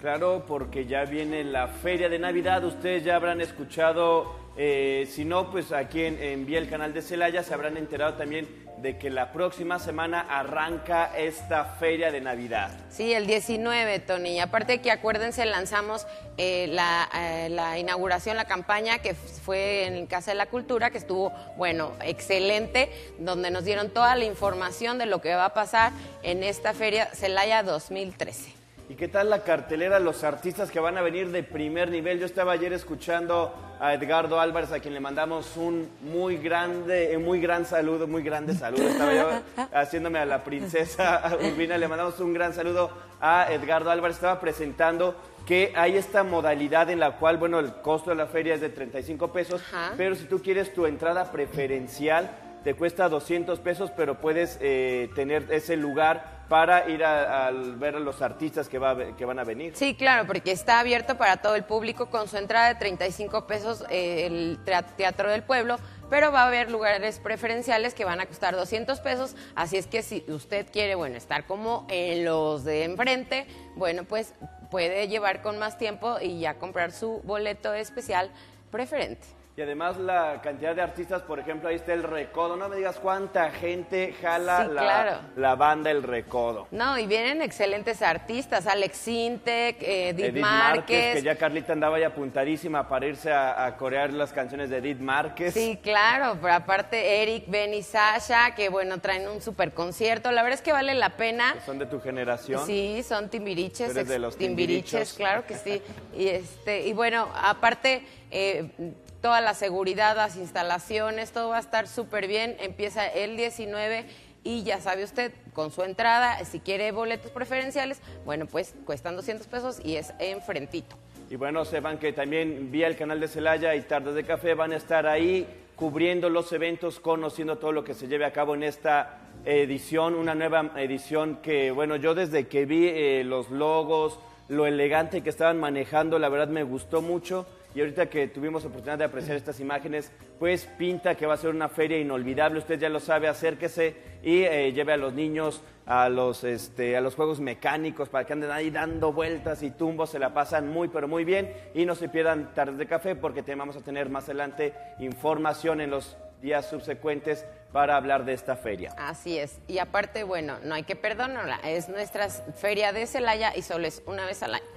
Claro, porque ya viene la feria de Navidad. Ustedes ya habrán escuchado, eh, si no, pues aquí en, en Vía el canal de Celaya se habrán enterado también de que la próxima semana arranca esta feria de Navidad. Sí, el 19, Tony. Y aparte que acuérdense, lanzamos eh, la, eh, la inauguración, la campaña que fue en Casa de la Cultura, que estuvo, bueno, excelente, donde nos dieron toda la información de lo que va a pasar en esta feria Celaya 2013. ¿Y qué tal la cartelera, los artistas que van a venir de primer nivel? Yo estaba ayer escuchando a Edgardo Álvarez, a quien le mandamos un muy grande, eh, muy gran saludo, muy grande saludo. Estaba yo haciéndome a la princesa Urbina, le mandamos un gran saludo a Edgardo Álvarez. Estaba presentando que hay esta modalidad en la cual, bueno, el costo de la feria es de 35 pesos, Ajá. pero si tú quieres tu entrada preferencial, te cuesta 200 pesos, pero puedes eh, tener ese lugar para ir a, ver a los artistas que, va, que van a venir. Sí, claro, porque está abierto para todo el público con su entrada de 35 pesos eh, el tea- Teatro del Pueblo, pero va a haber lugares preferenciales que van a costar 200 pesos, así es que si usted quiere, bueno, estar como en los de enfrente, bueno, pues puede llevar con más tiempo y ya comprar su boleto especial preferente. Y además la cantidad de artistas, por ejemplo, ahí está el Recodo. No me digas cuánta gente jala Sí, la, claro. la banda El Recodo. No, y vienen excelentes artistas, Alex Sintek, eh, Edith, Edith Márquez. que ya Carlita andaba ya apuntadísima para irse a, a corear las canciones de Edith Márquez. Sí, claro, pero aparte Eric, Ben y Sasha, que bueno, traen un super concierto. La verdad es que vale la pena. que son de tu generación. Sí, son timbiriches, eres de los timbiriches, timbirichos. claro que sí. Y este, y bueno, aparte eh, toda la seguridad, las instalaciones, todo va a estar súper bien. Empieza el 19 y ya sabe usted, con su entrada, si quiere boletos preferenciales, bueno, pues cuestan 200 pesos y es enfrentito. Y bueno, sepan que también vía el canal de Celaya y Tardes de Café van a estar ahí cubriendo los eventos, conociendo todo lo que se lleve a cabo en esta edición, una nueva edición que, bueno, yo desde que vi eh, los logos, lo elegante que estaban manejando, la verdad me gustó mucho. Y ahorita que tuvimos oportunidad de apreciar estas imágenes, pues pinta que va a ser una feria inolvidable. Usted ya lo sabe, acérquese y eh, lleve a los niños a los, este, a los juegos mecánicos para que anden ahí dando vueltas y tumbos, se la pasan muy, pero muy bien. Y no se pierdan tardes de café porque te vamos a tener más adelante información en los días subsecuentes para hablar de esta feria. Así es. Y aparte, bueno, no hay que perdonarla. Es nuestra feria de Celaya y solo es una vez al año.